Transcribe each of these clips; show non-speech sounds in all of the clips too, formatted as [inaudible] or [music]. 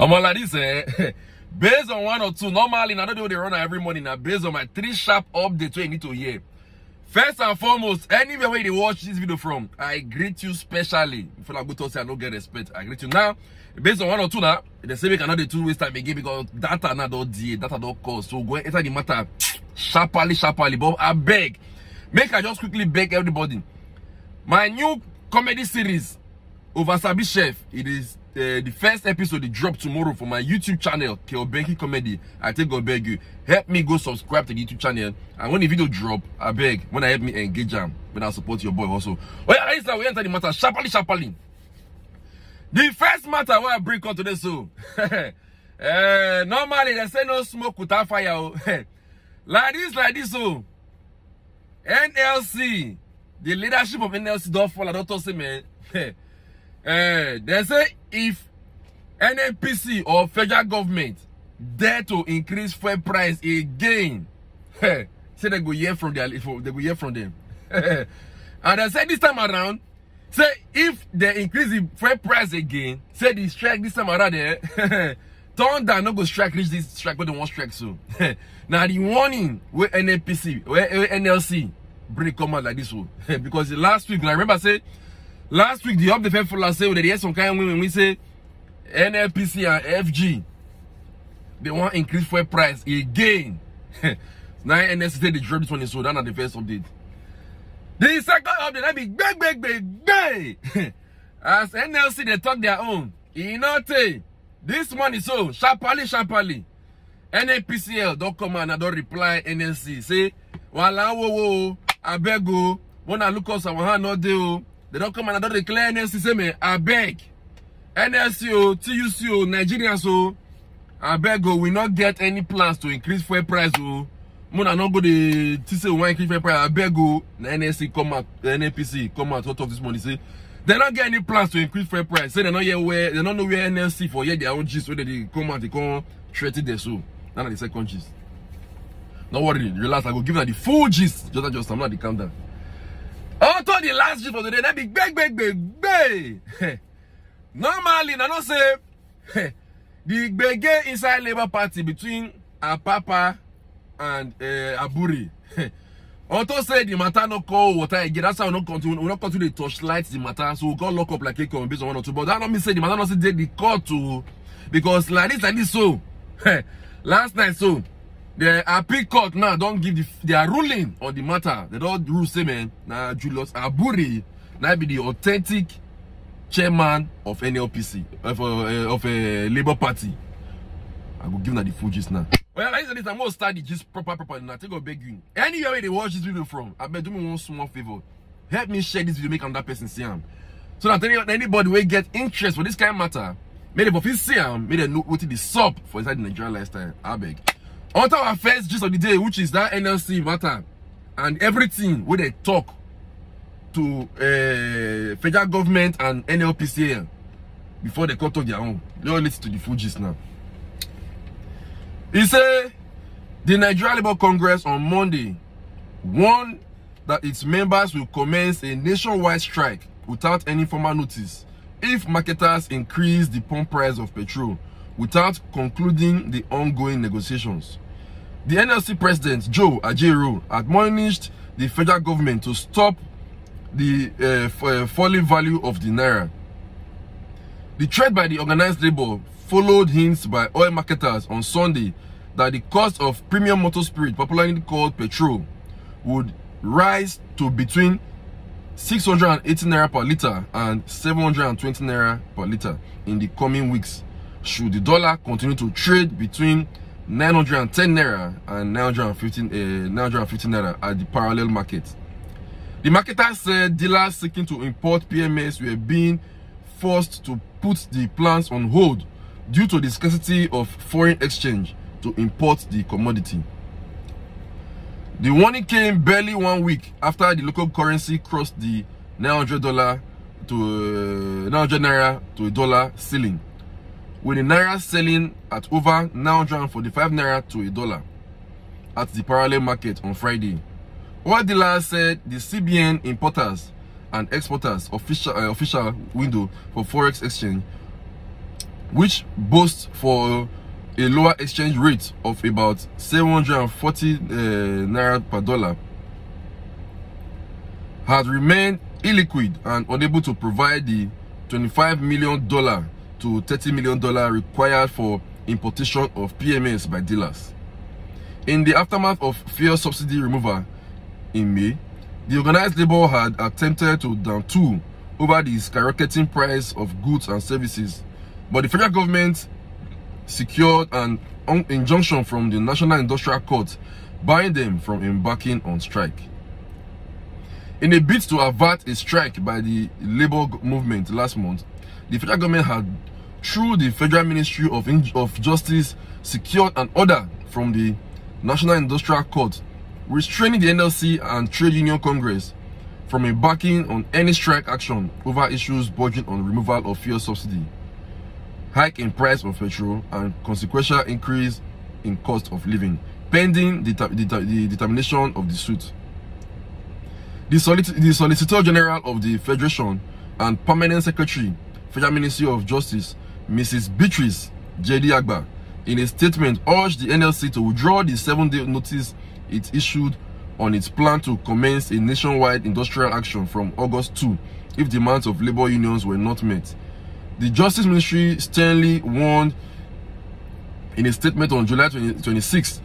I'm all like this, eh? based on one or two, normally, I don't know they run every morning. Now, based on my three sharp updates, you need to hear. First and foremost, anywhere where they watch this video from, I greet you specially. If I go to say I don't get respect, I greet you now. Based on one or two now, say we cannot do two waste time again because data now don't deal, data don't cost. So go enter the matter sharply, sharply. But I beg, make I just quickly beg everybody. My new comedy series, Over Sabi Chef, it is the first episode drop tomorrow for my YouTube channel, Kelbenky Comedy. I take God beg you, help me go subscribe to the YouTube channel. And when the video drop, I beg, when I help me engage them, when I support your boy also. Well, yeah, listen, we enter the matter sharply, sharply. The first matter where I bring on today, so uh, [laughs] normally they say no smoke without fire. oh. [laughs] like this, like this, so NLC, the leadership of NLC don't fall. I don't say man. [laughs] uh, they say if NNPC or federal government dare to increase fuel price again, [laughs] say they go hear from their they go hear from them. [laughs] and they say this time around, say if they increase the fuel price again, say the strike this time around there, [laughs] thunder no go strike reach this strike but they won't strike so. now the warning where NNPC, where NLC bring come out like this one because the last week, I remember say last week the update fair full say that there's some kind women we say NLPC and FG they want increase fuel price again. [laughs] now say they drop this one in Sudan at the first update. The second update that be big big big big [laughs] as NLC they talk their own. Say this money so sharply sharply. NNPCL don't come and I don't reply NLC say wala wo wo abeg o I look us our hand not dey o they don't come and I don't declare NLC say me abeg NLC o TUC o Nigerians o abeg o we not get any plans to increase fuel price o muna no go say we wan increase fuel price abeg o na NLC come out NNPC come out out of this money say they don't get any plans to increase fuel price say they not hear where they don't know where NLC for hear their own gist wey they come out they come threaten them so na the second gist. No worry, relax. I go give her the full gist. Just just I'm not the countdown. To [laughs] [laughs] the last gist for the day. That be big. Normally, I don't say the bege inside Labour Party between Apapa and uh, Aburi. [laughs] Auto say the matter no call water again. That's how we not continue. We not continue to torchlight the matter. So we got lock up like a based on one or two. But that don't mean say the matter not say they the court to because like this like this so. Last night so the appeal court now don't give the, their ruling on the matter. They don't rule say man. Now Julius Aburi now be the authentic chairman of NLPC of uh, of a Labour Party. I will give them the full gist now. Well, like this, I'm gonna start the gist proper, proper. Now, take a beg you. Anywhere where they watch this video from, I beg do me one small favor. Help me share this video, make another person see him. So that any, anybody will get interest for this kind of matter, may they both see him, may they know what it is sub for inside the Nigerian lifestyle. I beg. On our first gist of the day, which is that NLC matter and everything where they talk to uh, federal government and NLPCL before they cut off their own. Let's listen to the full gist now. He said the Nigeria Labour Congress on Monday warned that its members will commence a nationwide strike without any formal notice if marketers increase the pump price of petrol without concluding the ongoing negotiations. The NLC president, Joe Ajaero, admonished the federal government to stop the uh, uh, falling value of the naira. The threat by the organized labor followed hints by oil marketers on Sunday that the cost of premium motor spirit, popularly called petrol, would rise to between 680 naira per liter and 720 naira per liter in the coming weeks should the dollar continue to trade between 910 naira and 915 uh, 950 naira at the parallel market. The marketer said dealers seeking to import PMS were being forced to put the plans on hold due to the scarcity of foreign exchange to import the commodity. The warning came barely one week after the local currency crossed the $900 to uh, 900 naira to a dollar ceiling, with the naira selling at over 945 naira to a dollar at the parallel market on Friday. Oil dealers said the CBN importers and exporters official uh, official window for forex exchange which boasts for a lower exchange rate of about 740 uh, naira per dollar, had remained illiquid and unable to provide the 25 million dollar to 30 million dollar required for importation of PMS by dealers. In the aftermath of fuel subsidy removal in May, the organized labor had attempted to down tool over the skyrocketing price of goods and services, but the federal government secured an injunction from the National Industrial Court barring them from embarking on strike. In a bid to avert a strike by the labor movement last month, the federal government had, through the Federal Ministry of, of Justice, secured an order from the National Industrial Court restraining the NLC and Trade Union Congress from embarking on any strike action over issues bordering on removal of fuel subsidy, hike in price of petrol, and consequential increase in cost of living, pending the, the, the determination of the suit. The, Solic the Solicitor General of the Federation and Permanent Secretary, Federal Ministry of Justice, Mrs. Beatrice Jedy-Agba, in a statement urged the NLC to withdraw the seven-day notice it issued on its plan to commence a nationwide industrial action from August 2 if demands of labor unions were not met. The Justice Ministry sternly warned in a statement on July 20, 26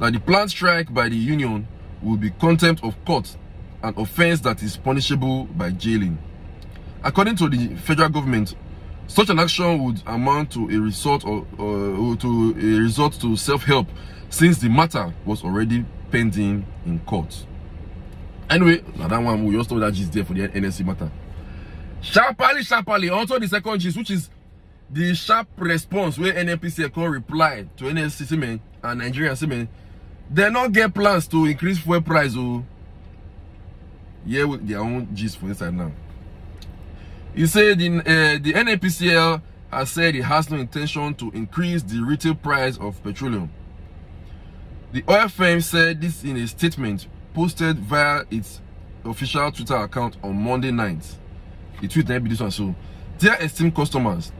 that the planned strike by the union will be contempt of court, an offense that is punishable by jailing. According to the federal government, such an action would amount to a resort or, or to a resort to self-help since the matter was already pending in court. Anyway, now that one we just told that gist there for the NSC matter. Sharply, sharply, also the second gist, which is the sharp response where NNPC can reply to NSC men and Nigerian semen. They not get plans to increase fuel price. Oh, yeah, with their own gist for inside now. He said the, uh, the NNPCL has said it has no intention to increase the retail price of petroleum. The oil firm said this in a statement posted via its official Twitter account on Monday night. The tweet be this one so. Dear esteemed customers,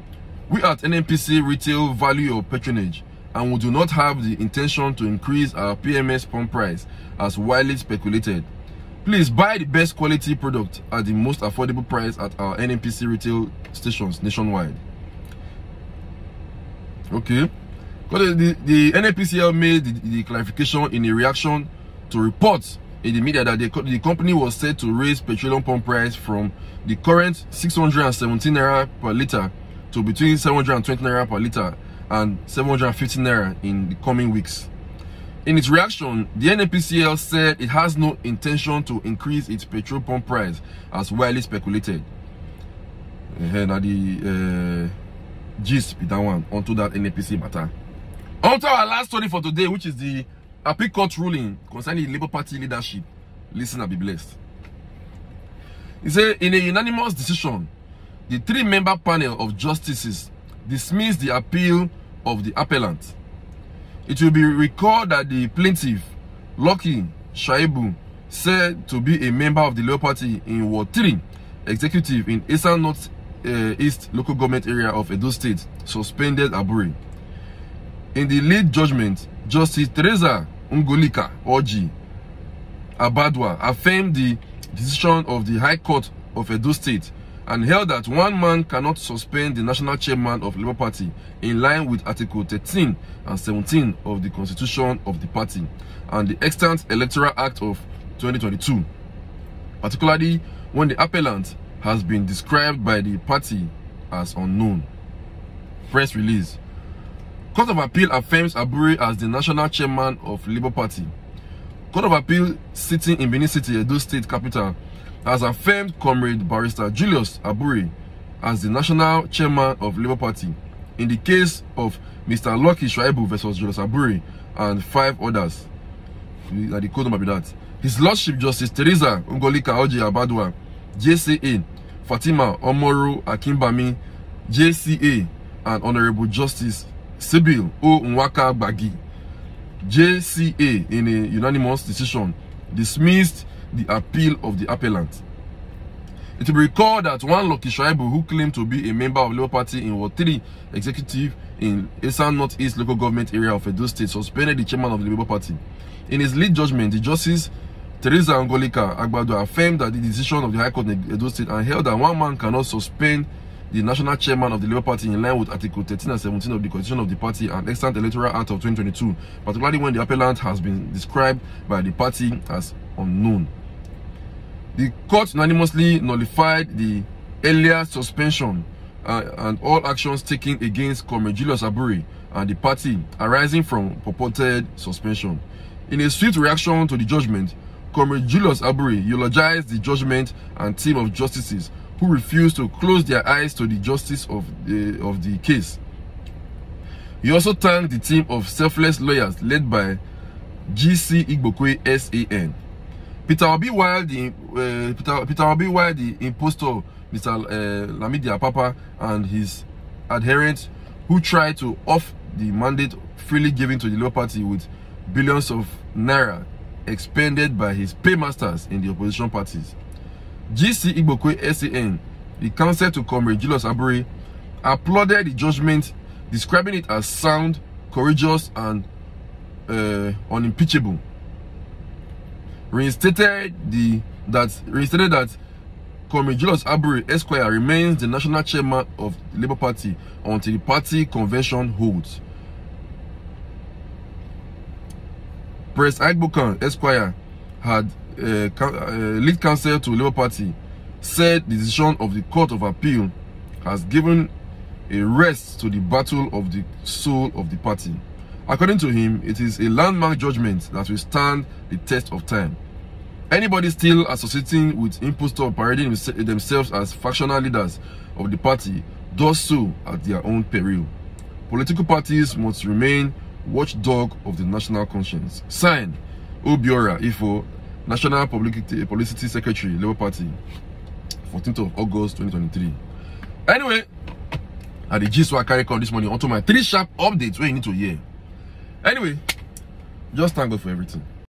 we at NNPC retail value your patronage and we do not have the intention to increase our PMS pump price as widely speculated. Please buy the best quality product at the most affordable price at our NNPC retail stations nationwide. Okay. Because the, the NNPCL made the, the, clarification in a reaction to reports in the media that the, the company was said to raise petroleum pump price from the current 617 naira per liter to between 720 naira per liter and 750 naira in the coming weeks. In its reaction, the NNPCL said it has no intention to increase its petrol pump price as widely speculated. Uh, now the uh, gist be that one onto that NNPC matter. On to our last story for today, which is the appeal court ruling concerning the Labour Party leadership. Listen and be blessed. He said, in a unanimous decision, the three-member panel of justices dismissed the appeal of the appellant. It will be recalled that the plaintiff, Lucky Shaibu, said to be a member of the Labour Party in Ward 3, executive in Eastern North uh, East local government area of Edo State, suspended Aburi. In the lead judgment, Justice Teresa Ngolika Oji Abadwa affirmed the decision of the High Court of Edo State and held that one man cannot suspend the national chairman of Labour Party in line with Article 13 and 17 of the Constitution of the party and the Extant Electoral Act of 2022, particularly when the appellant has been described by the party as unknown. Press release. Court of Appeal affirms Abure as the national chairman of Labour Party. Court of Appeal sitting in Benin City, Edo State capital, has affirmed Comrade Barrister Julius Aburi as the national chairman of Labour Party in the case of Mr. Lucky Shuaibu versus Julius Aburi and five others. That the code number be that. His Lordship Justice Teresa Ungolika Oji Abadwa, JCA, Fatima Omoru Akimbami, JCA, and Honorable Justice Sibyl O. Nwaka Bagi, JCA, in a unanimous decision, dismissed the appeal of the appellant. It will be recalled that one Lucky Shaibu, who claimed to be a member of Labour Party in Ward 3 executive in Eastern Northeast local government area of Edo State, suspended the chairman of the Labour Party. In his lead judgment, the Justice Teresa Angolika Agbado affirmed that the decision of the High Court in Edo State and held that one man cannot suspend the national chairman of the Labour Party in line with Article 13 and 17 of the Constitution of the party and Extant Electoral Act of 2022, particularly when the appellant has been described by the party as unknown. The court unanimously nullified the earlier suspension uh, and all actions taken against Comrade Julius Aburi and the party arising from purported suspension. In a swift reaction to the judgment, Comrade Julius Aburi eulogized the judgment and team of justices who refused to close their eyes to the justice of the, of the case. He also thanked the team of selfless lawyers led by GC Igbokwe SAN Peter Obi while the uh, Peter, Peter Obi while the impostor Mr. Uh, Lamidi Apapa and his adherents who tried to off the mandate freely given to the Labour Party with billions of naira expended by his paymasters in the opposition parties. GC Igbokwe SAN, the counsel to Comrade Julius Abure, applauded the judgment, describing it as sound, courageous, and uh, unimpeachable reinstated the that reinstated that Comrade Julius Abure Esquire remains the national chairman of the Labour Party until the party convention holds. Press Agbokan Esquire had uh, uh, lead counsel to Labour Party said the decision of the Court of Appeal has given a rest to the battle of the soul of the party. According to him, it is a landmark judgment that will stand the test of time. Anybody still associating with impostors parading themselves as factional leaders of the party does so at their own peril. Political parties must remain watchdog of the national conscience. Signed, Obiora Ifo, National Publicity, Publicity Secretary, Labour Party, 14th of August 2023. Anyway, I the gist I carry on this morning onto my three sharp updates where you need to hear. Anyway, just thank God for everything.